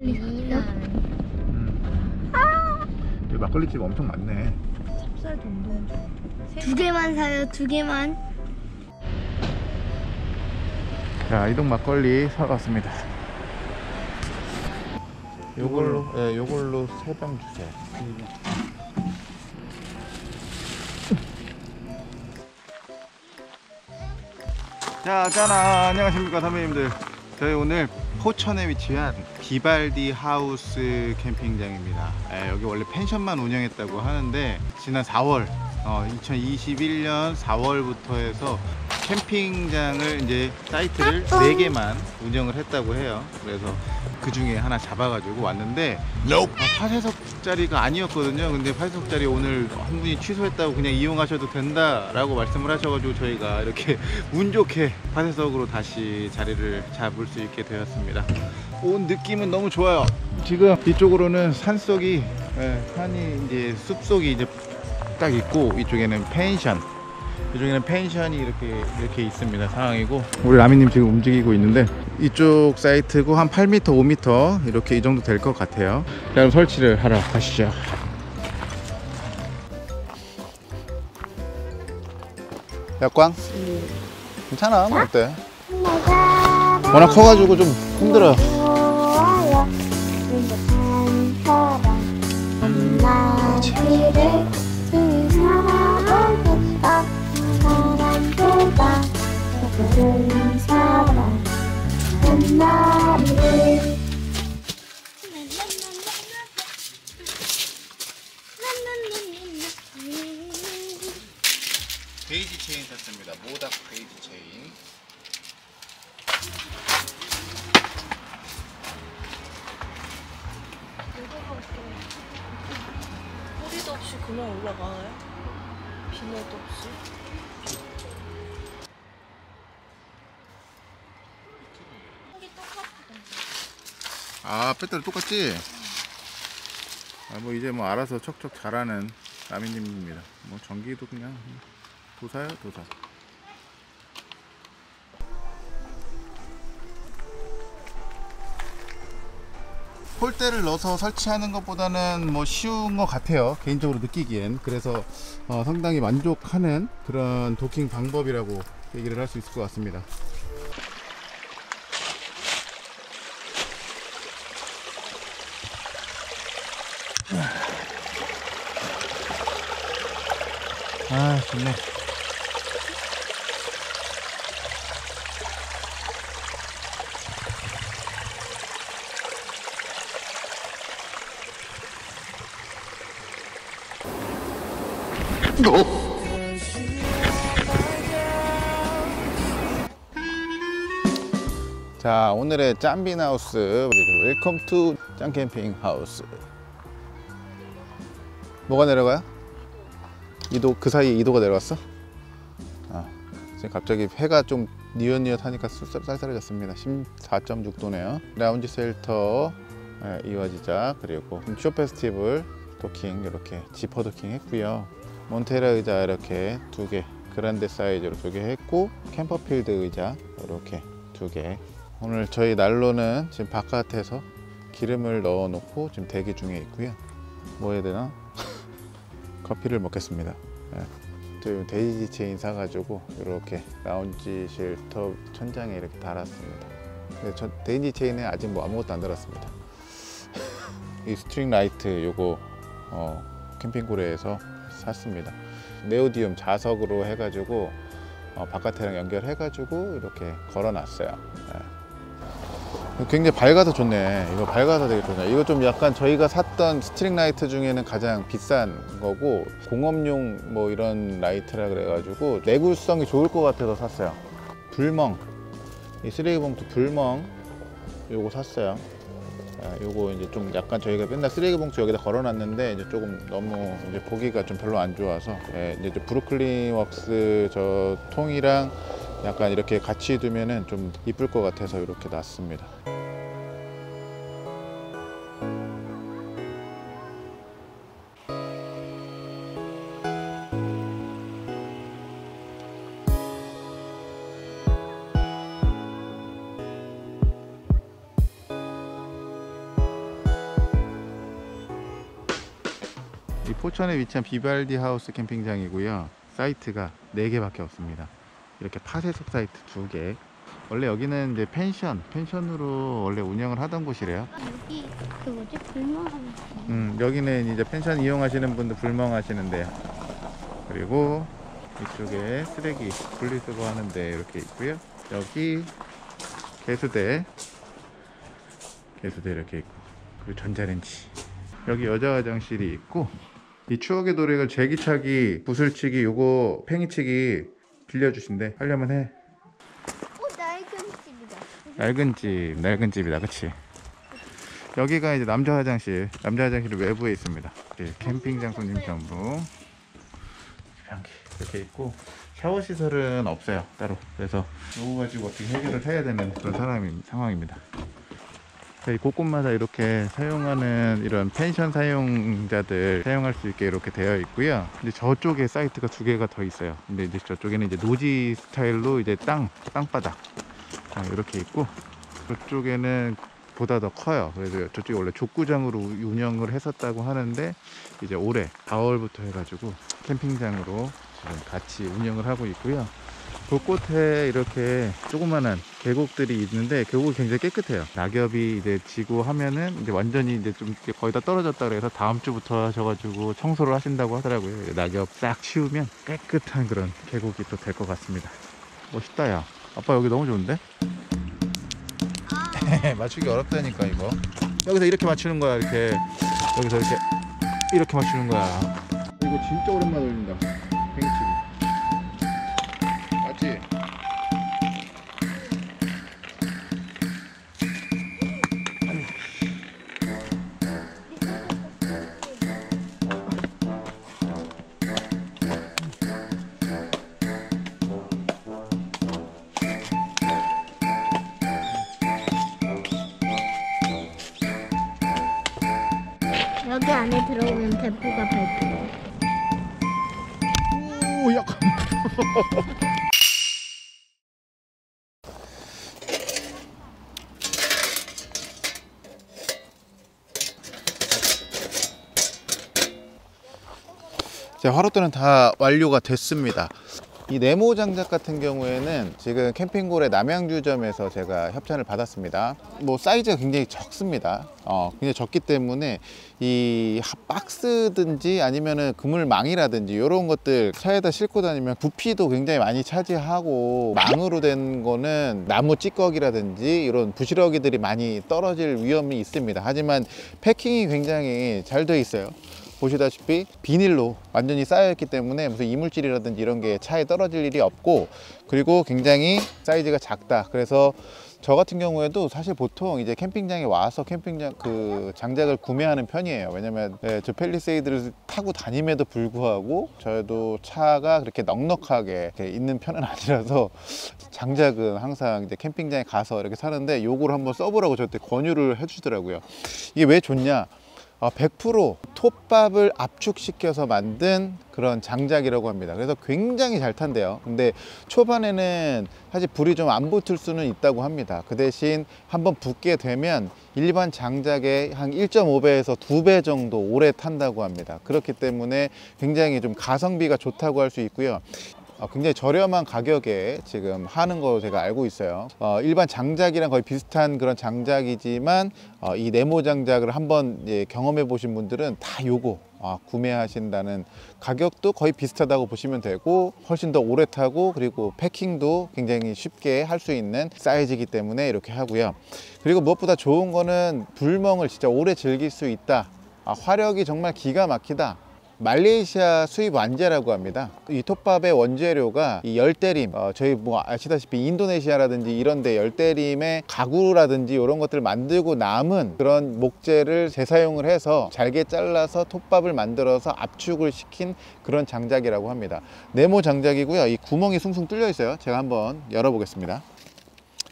음. 여기 막걸리집 엄청 많네. 찹쌀 동동주. 두 개만 사요, 두 개만. 자, 이동 막걸리 사러 왔습니다. 요걸로, 예, 요걸로 세 병 주세요. 자, 짜나 안녕하십니까 선배님들. 저희 오늘 포천에 위치한 비발디 하우스 캠핑장입니다. 예, 여기 원래 펜션만 운영했다고 하는데 지난 4월, 어, 2021년 4월부터 해서 캠핑장을 이제 사이트를 4개만 운영을 했다고 해요. 그래서 그 중에 하나 잡아가지고 왔는데 아, 8세석짜리가 아니었거든요. 근데 8세석짜리 오늘 한 분이 취소했다고 그냥 이용하셔도 된다라고 말씀을 하셔가지고 저희가 이렇게 운 좋게 8세석으로 다시 자리를 잡을 수 있게 되었습니다. 온 느낌은 너무 좋아요. 지금 이쪽으로는 산속이 예, 산이 이제 숲속이 이제 딱 있고 이쪽에는 펜션 이쪽에는 펜션이 이렇게 이렇게 있습니다. 상황이고. 우리 라미님 지금 움직이고 있는데 이쪽 사이트고 한 8m 5m 이렇게 이 정도 될 것 같아요. 자 그럼 설치를 하러 가시죠. 약광? 괜찮아 뭐 어때? 워낙 커가지고 좀 힘들어요. 좋 베이지 체인 샀습니다 모닥 베이지 체인 배터리 똑같지? 아 뭐 이제 뭐 알아서 척척 잘하는 라미님입니다. 뭐 전기도 그냥 도사요 도사. 폴대를 넣어서 설치하는 것보다는 뭐 쉬운 것 같아요. 개인적으로 느끼기엔. 그래서 어, 상당히 만족하는 그런 도킹 방법이라고 얘기를 할 수 있을 것 같습니다 좋네 자 오늘의 짬빈 하우스 웰컴 투 짱캠핑 하우스 뭐가 내려가요? 이도 그 사이에 이도가 내려왔어? 아, 지금 갑자기 해가 좀 니엇니엇하니까 쌀- 쌀쌀해졌습니다. 14.6도네요. 라운지 셀터 예, 이화지자 그리고 쇼 페스티벌 도킹 이렇게 지퍼 도킹 했고요. 몬테라 의자 이렇게 두 개, 그란데 사이즈로 두 개 했고 캠퍼필드 의자 이렇게 두 개. 오늘 저희 난로는 지금 바깥에서 기름을 넣어 놓고 지금 대기 중에 있고요. 뭐 해야 되나? 커피를 먹겠습니다. 예. 또 daisy chain 사가지고 이렇게 lounge shelter 천장에 이렇게 달았습니다. 근데 저 daisy chain에 아직 뭐 아무것도 안 달았습니다. 이 string light 요거 어, 캠핑고래에서 샀습니다. 네오디움 자석으로 해가지고 어, 바깥에랑 연결해가지고 이렇게 걸어놨어요. 예. 굉장히 밝아서 좋네. 이거 밝아서 되게 좋네. 이거 좀 약간 저희가 샀던 string light 중에는 가장 비싼 거고 공업용 뭐 이런 light라 그래가지고 내구성이 좋을 것 같아서 샀어요. 불멍 이 쓰레기 봉투 불멍 요거 샀어요. 아, 요거 이제 좀 약간 저희가 맨날 쓰레기 봉투 여기다 걸어놨는데 이제 조금 너무 이제 보기가 좀 별로 안 좋아서 예, 이제 저 브루클린 웍스 저 통이랑 약간 이렇게 같이 두면 좀 이쁠 것 같아서 이렇게 놨습니다. 포천에 위치한 비발디 하우스 캠핑장이고요. 사이트가 4개밖에 없습니다. 이렇게 파쇄석 사이트 2개. 원래 여기는 이제 펜션, 펜션으로 원래 운영을 하던 곳이래요. 여기 그 뭐지 불멍하는 음, 여기는 이제 펜션 이용하시는 분들 불멍하시는데요. 그리고 이쪽에 쓰레기 분리수거 하는데 이렇게 있고요. 여기 개수대, 개수대 이렇게 있고, 그리고 전자레인지. 여기 여자 화장실이 있고, 이 추억의 도래를 제기차기, 구슬치기, 요거 팽이치기 빌려주신대. 하려면 해. 오 낡은 집이다. 낡은 집, 낡은 집이다, 그치? 여기가 이제 남자 화장실, 남자 화장실 외부에 있습니다. 이렇게 캠핑장 손님 전부 변기 이렇게 있고 샤워 시설은 없어요 따로. 그래서 이거 가지고 어떻게 해결을 해야 되는 그런 사람이 상황입니다. 자, 이 곳곳마다 이렇게 사용하는 이런 펜션 사용자들 사용할 수 있게 이렇게 되어 있고요. 근데 저쪽에 사이트가 두 개가 더 있어요. 근데 이제 저쪽에는 이제 노지 스타일로 이제 땅, 땅바닥 자, 이렇게 있고 저쪽에는 보다 더 커요. 그래서 저쪽이 원래 족구장으로 우- 운영을 했었다고 하는데 이제 올해 4월부터 해가지고 캠핑장으로 지금 같이 운영을 하고 있고요. 곳곳에 이렇게 조그만한 계곡들이 있는데 계곡이 굉장히 깨끗해요. 낙엽이 이제 지고 하면은 이제 완전히 이제 좀 거의 다 떨어졌다 그래서 다음 주부터 하셔가지고 청소를 하신다고 하더라고요. 낙엽 싹 치우면 깨끗한 그런 계곡이 또 될 것 같습니다. 멋있다 야. 아빠 여기 너무 좋은데? 맞추기 어렵다니까 이거. 여기서 이렇게 맞추는 거야 이렇게. 여기서 이렇게 이렇게 맞추는 거야. 이거 진짜 오랜만에 올린다. 대포가 발표. 오 약간. 자, 화로대는 다 완료가 됐습니다. 이 네모 장작 같은 경우에는 지금 캠핑골의 남양주점에서 제가 협찬을 받았습니다. 뭐 사이즈가 굉장히 적습니다. 어, 굉장히 적기 때문에 이 하- 박스든지 아니면은 그물망이라든지 이런 것들 차에다 싣고 다니면 부피도 굉장히 많이 차지하고 망으로 된 거는 나무 찌꺼기라든지 이런 부시러기들이 많이 떨어질 위험이 있습니다. 하지만 패킹이 굉장히 잘 돼 있어요. 보시다시피 비닐로 완전히 쌓여있기 때문에 무슨 이물질이라든지 이런 게 차에 떨어질 일이 없고 그리고 굉장히 사이즈가 작다. 그래서 저 같은 경우에도 사실 보통 이제 캠핑장에 와서 캠핑장 그 장작을 구매하는 편이에요. 왜냐면 예, 저 펠리세이드를 타고 다님에도 불구하고 저도 차가 그렇게 넉넉하게 있는 편은 아니라서 장작은 항상 이제 캠핑장에 가서 이렇게 사는데 요거를 한번 써보라고 저한테 권유를 해주더라고요. 이게 왜 좋냐? 아, 100% 톱밥을 압축시켜서 만든 그런 장작이라고 합니다. 그래서 굉장히 잘 탄대요. 근데 초반에는 사실 불이 좀 안 붙을 수는 있다고 합니다. 그 대신 한번 붙게 되면 일반 장작의 한 1.5배에서 2배 정도 오래 탄다고 합니다. 그렇기 때문에 굉장히 좀 가성비가 좋다고 할 수 있고요. 어, 굉장히 저렴한 가격에 지금 하는 거 제가 알고 있어요. 어, 일반 장작이랑 거의 비슷한 그런 장작이지만 어, 이 네모 장작을 한번 이제 경험해 보신 분들은 다 요거 아, 구매하신다는 가격도 거의 비슷하다고 보시면 되고 훨씬 더 오래 타고 그리고 패킹도 굉장히 쉽게 할 수 있는 사이즈이기 때문에 이렇게 하고요. 그리고 무엇보다 좋은 거는 불멍을 진짜 오래 즐길 수 있다. 아, 화력이 정말 기가 막히다. 말레이시아 수입 완제라고 합니다. 이 톱밥의 원재료가 이 열대림, 어, 저희 뭐 아시다시피 인도네시아라든지 이런데 열대림의 가구라든지 이런 것들을 만들고 남은 그런 목재를 재사용을 해서 잘게 잘라서 톱밥을 만들어서 압축을 시킨 그런 장작이라고 합니다. 네모 장작이고요. 이 구멍이 숭숭 뚫려 있어요. 제가 한번 열어보겠습니다.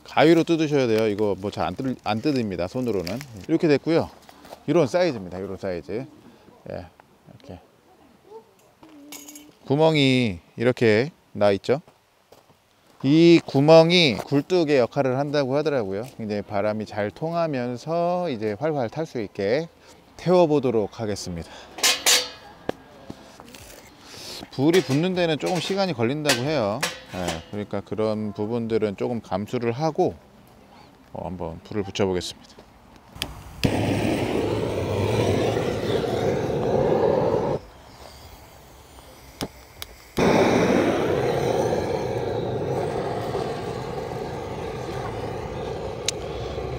가위로 뜯으셔야 돼요. 이거 뭐 잘 안 뜯습니다. 손으로는 이렇게 됐고요. 이런 사이즈입니다. 이런 사이즈. 예, 이렇게 구멍이 이렇게 나 있죠. 이 구멍이 굴뚝의 역할을 한다고 하더라고요. 굉장히 바람이 잘 통하면서 이제 활활 탈 수 있게 태워 보도록 하겠습니다. 불이 붙는 데는 조금 시간이 걸린다고 해요. 예, 그러니까 그런 부분들은 조금 감수를 하고 어, 한번 불을 붙여 보겠습니다.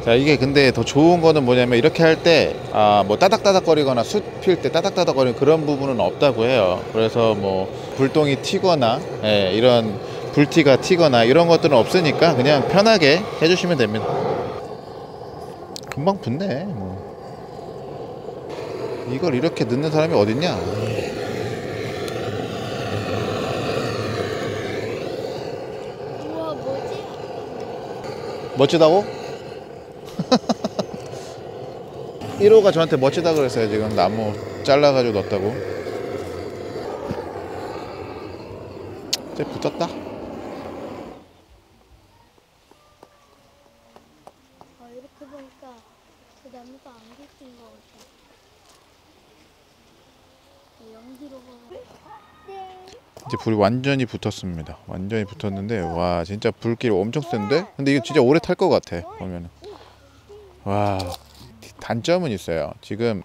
자 이게 근데 더 좋은 거는 뭐냐면 이렇게 할 때 아 뭐 따닥따닥거리거나 숯 필 때 따닥따닥거리는 그런 부분은 없다고 해요 그래서 뭐 불똥이 튀거나 예, 이런 불티가 튀거나 이런 것들은 없으니까 그냥 편하게 해주시면 됩니다 금방 붙네 뭐 이걸 이렇게 넣는 사람이 어딨냐 우와 뭐지? 멋지다고? 1호가 저한테 멋지다 그랬어요 지금 나무 잘라가지고 넣었다고 이제 붙었다 아 이렇게 보니까 그 나무가 안 깊은 것 같아. 연기로 보면. 네. 이제 불이 완전히 붙었습니다 완전히 붙었는데 와 진짜 불길 엄청 센데? 근데 이거 진짜 오래 탈 것 같아 보면은 와 단점은 있어요. 지금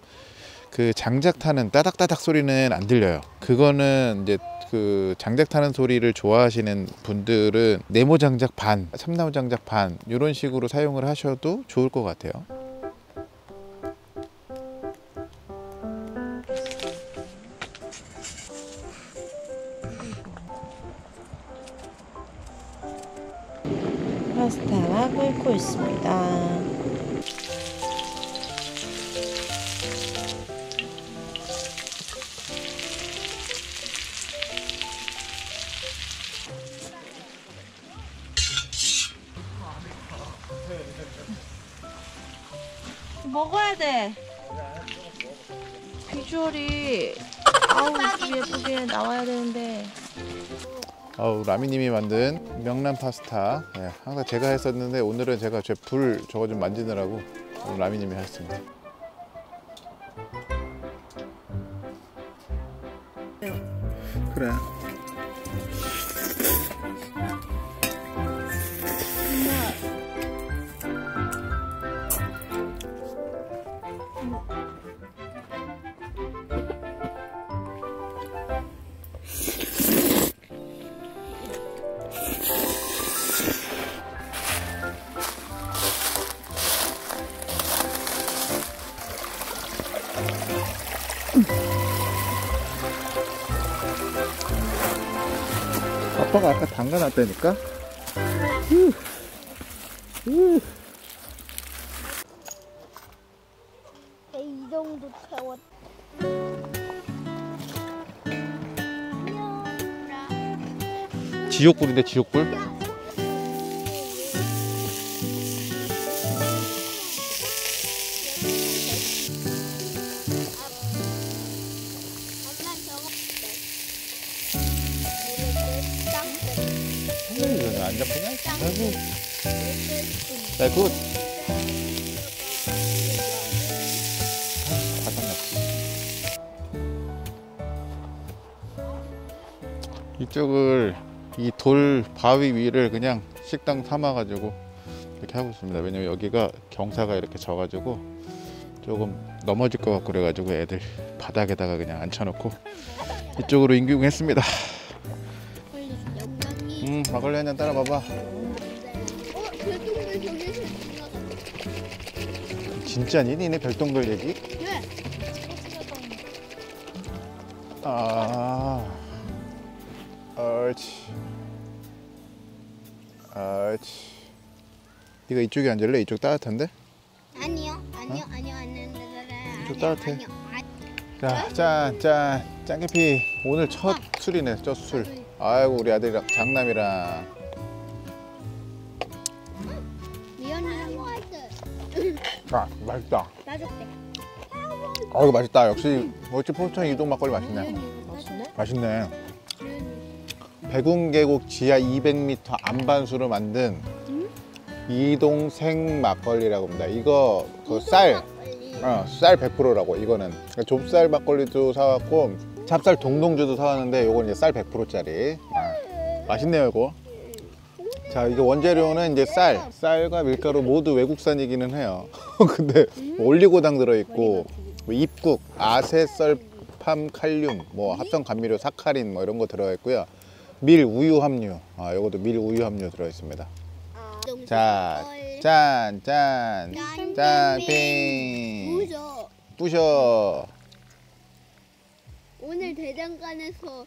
그 장작 타는 따닥따닥 소리는 안 들려요. 그거는 이제 그 장작 타는 소리를 좋아하시는 분들은 네모 장작 반 참나무 장작 반 이런 식으로 사용을 하셔도 좋을 것 같아요 먹어야 돼. 비주얼이 아우 예쁘게 나와야 되는데. 아우 라미님이 만든 명란 파스타 네, 항상 제가 했었는데 오늘은 제가 제 불 저거 좀 만지느라고 라미님이 하셨습니다 담가놨다니까? 이 정도 태웠. 지옥불인데 지옥불 이쪽을 이 돌 바위 위를 그냥 식당 삼아 가지고 이렇게 하고 있습니다. 왜냐면 여기가 경사가 이렇게 져 가지고 조금 넘어질 것 같고 그래 가지고 애들 바닥에다가 그냥 앉혀놓고 이쪽으로 임기응했습니다. 영광이. 음 막걸리 한잔 따라 봐봐. 진짜니? 니네 별똥별 얘기? 네. 아, 옳지, 옳지. 네가 이쪽에 앉을래? 이쪽 따뜻한데? 아니요, 아니요, 아니요, 아니요, 좀 따뜻해. 아니요, 아니요. 자, 짠, 짠, 짱개피. 오늘 첫 술이네, 첫 술. 아이고 우리 아들이랑 장남이랑. 미연이랑 먹었어. 아, 맛있다. 나줄게. 아, 이거 맛있다. 역시 멋지 포천 이동 막걸리 맛있네. 맛있네. 맛있네. 백운계곡 지하 200m 안반수로 만든 이동 생 막걸리라고 합니다. 이거 그 쌀, 어, 쌀 100%라고 이거는 그러니까 좁쌀 막걸리도 사왔고 찹쌀 동동주도 사왔는데 요건 이제 쌀 100%짜리. 맛있네요, 이거. 자, 이게 원재료는 이제 쌀, 쌀과 밀가루 모두 외국산이기는 해요. 근데 뭐 올리고당 들어있고, 뭐 입국, 아세설팜 칼륨, 뭐 합성 감미료 사카린 뭐 이런 거 들어있고요. 밀 우유 함유, 아, 요것도 밀 우유 함유 들어있습니다. 자, 짠, 짠, 짠, 빙, 무죠. 부셔. 오늘 대장간에서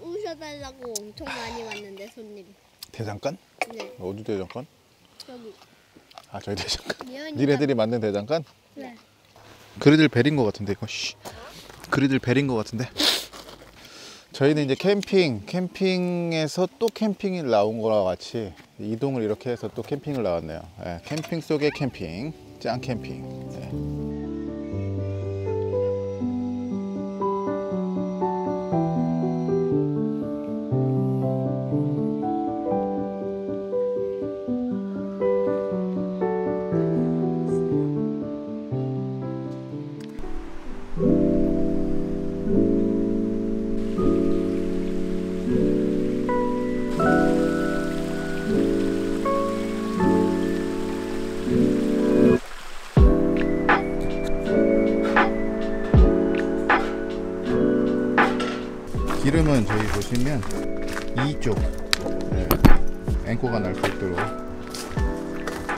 우셔달라고 엄청 많이 왔는데 손님이. 대장간? 네, 어디 대장간? 저기. 아, 저희 대장간. 니네들이 만든 대장간? 네. 그리들 베린 것 같은데 이거 씨. 그리들 베린 것 같은데 저희는 이제 캠핑 캠핑에서 또 캠핑이 나온 거와 같이 이동을 이렇게 해서 또 캠핑을 나왔네요 예, 캠핑 속의 캠핑 짱 캠핑 예. 보시면 이쪽 예, 앵코가 날 수 있도록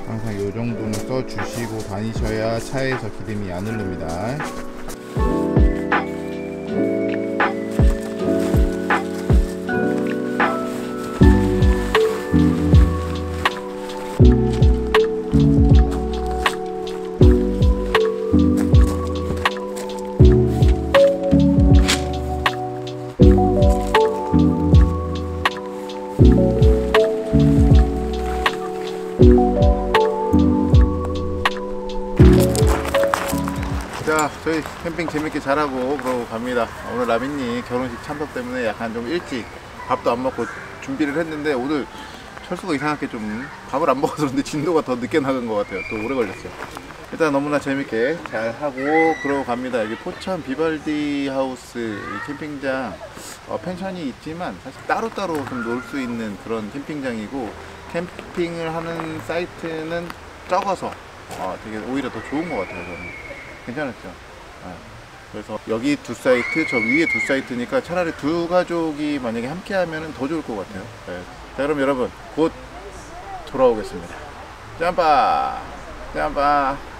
항상 이 정도는 써 주시고 다니셔야 차에서 기름이 안 흐릅니다. 잘하고 그러고 갑니다. 오늘 라빈이 결혼식 참석 때문에 약간 좀 일찍 밥도 안 먹고 준비를 했는데 오늘 철수가 이상하게 좀 밥을 안 먹어서 그런데 진도가 더 늦게 나간 것 같아요. 또 오래 걸렸어요. 일단 너무나 재밌게 잘 하고 그러고 갑니다. 여기 포천 비발디 하우스 이 캠핑장 어, 펜션이 있지만 사실 따로따로 좀 놀 수 있는 그런 캠핑장이고 캠핑을 하는 사이트는 적어서 어, 되게 오히려 더 좋은 것 같아요. 저는. 괜찮았죠. 네. 그래서 여기 두 사이트, 저 위에 두 사이트니까 차라리 두 가족이 만약에 함께 하면 더 좋을 것 같아요. 네. 자, 그럼 여러분, 곧 돌아오겠습니다. 짬바! 짬바!